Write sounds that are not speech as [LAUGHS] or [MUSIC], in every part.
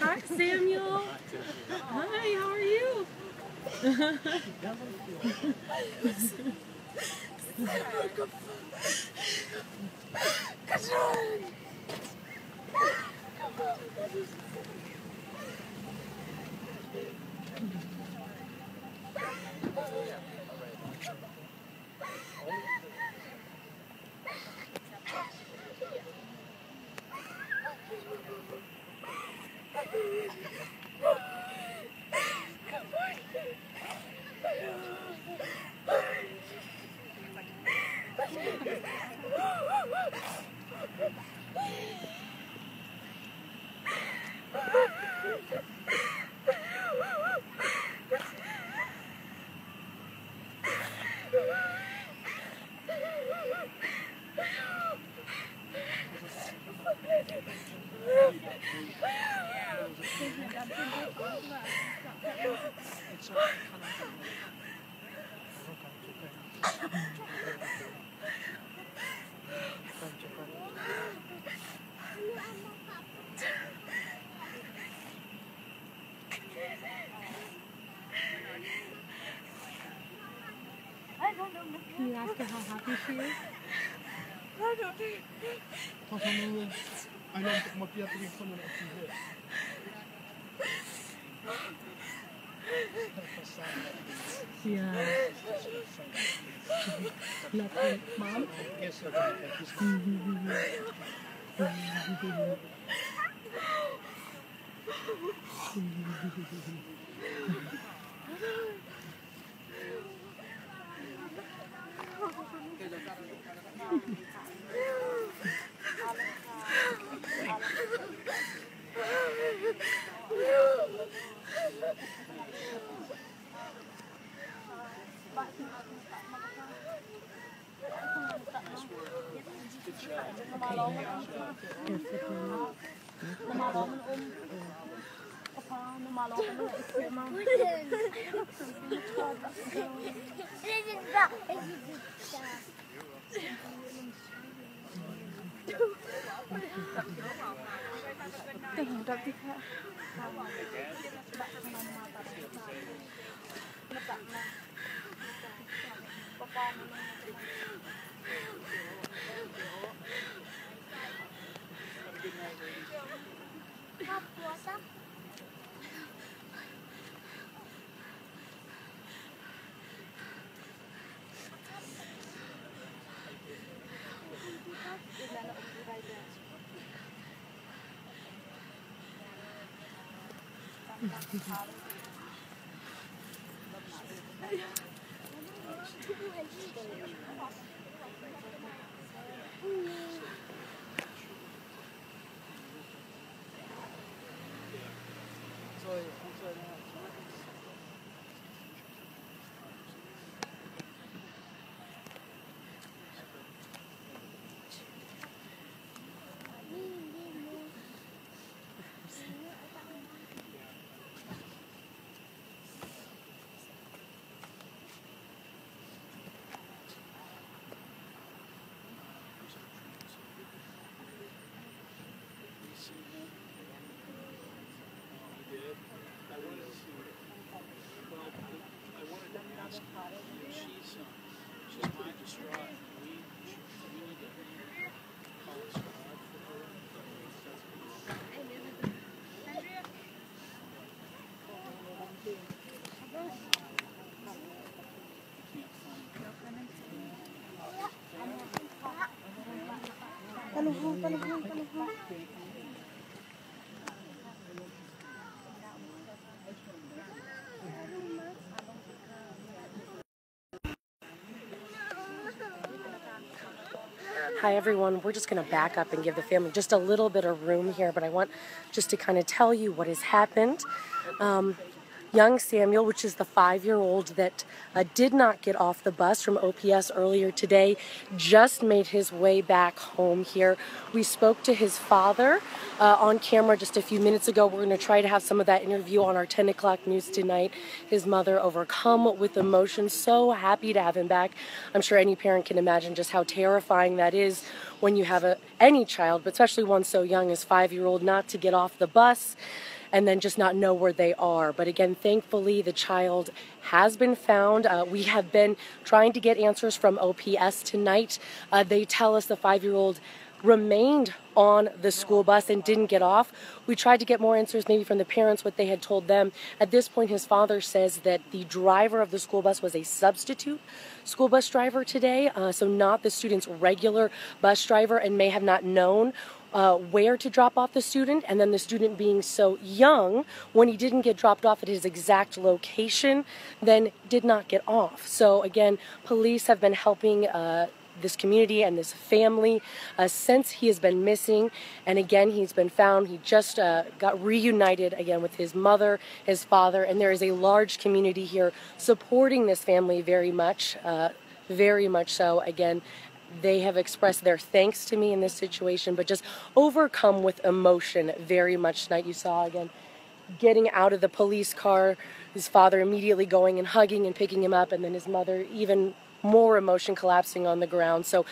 Hi, Samuel. Hi, how are you? [LAUGHS] Can you ask her how happy she is? Ta fram en aynen untuk mati atau yang sana nak pergi. Yeah. Love her mom. Yes, [LAUGHS] Tengok tak kita. Thank you. Hấp búa sắp Ayah. Hi, everyone. We're just going to back up and give the family just a little bit of room here, but I want just to kind of tell you what has happened. Um, young Samuel, which is the five year old that uh, did not get off the bus from OPS earlier today, just made his way back home here. We spoke to his father uh, on camera just a few minutes ago. We're going to try to have some of that interview on our 10 o'clock news tonight. His mother overcome with emotion, so happy to have him back. I'm sure any parent can imagine just how terrifying that is when you have a, any child, but especially one so young as five year old, not to get off the bus and then just not know where they are. But again, thankfully, the child has been found. Uh, we have been trying to get answers from OPS tonight. Uh, they tell us the five year old remained on the school bus and didn't get off. We tried to get more answers, maybe from the parents, what they had told them. At this point, his father says that the driver of the school bus was a substitute school bus driver today, uh, so not the student's regular bus driver, and may have not known uh, where to drop off the student, and then the student being so young, when he didn't get dropped off at his exact location, then did not get off. So, again, police have been helping. Uh, this community and this family uh, since he has been missing. And again, he's been found. He just uh, got reunited again with his mother, his father, and there is a large community here supporting this family very much. Uh, very much so. Again, they have expressed their thanks to me in this situation, but just overcome with emotion very much tonight. You saw again getting out of the police car, his father immediately going and hugging and picking him up, and then his mother even more emotion collapsing on the ground. So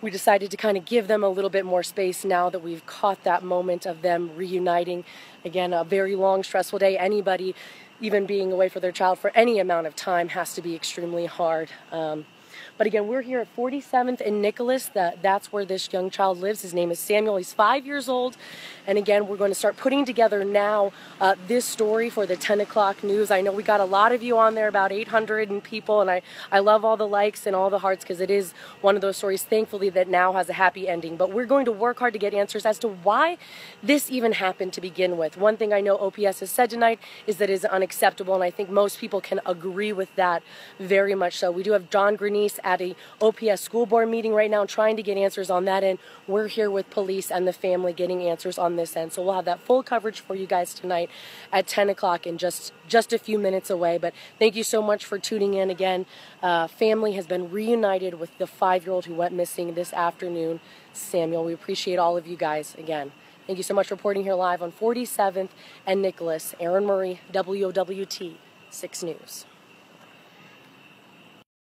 we decided to kind of give them a little bit more space now that we've caught that moment of them reuniting. Again, a very long, stressful day. Anybody, even being away for their child for any amount of time, has to be extremely hard. Um, but again, we're here at 47th and Nicholas. That, that's where this young child lives. His name is Samuel. He's five years old. And again, we're going to start putting together now uh, this story for the 10 o'clock news. I know we got a lot of you on there, about 800 and people, and I, I love all the likes and all the hearts because it is one of those stories, thankfully, that now has a happy ending. But we're going to work hard to get answers as to why this even happened to begin with. One thing I know OPS has said tonight is that it is unacceptable, and I think most people can agree with that very much so. We do have John Grenice at a OPS school board meeting right now trying to get answers on that end. We're here with police and the family getting answers on this end. So we'll have that full coverage for you guys tonight at 10 o'clock and just, just a few minutes away. But thank you so much for tuning in again. Uh, family has been reunited with the five-year-old who went missing this afternoon, Samuel. We appreciate all of you guys again. Thank you so much for reporting here live on 47th and Nicholas. Aaron Murray, WOWT 6 News.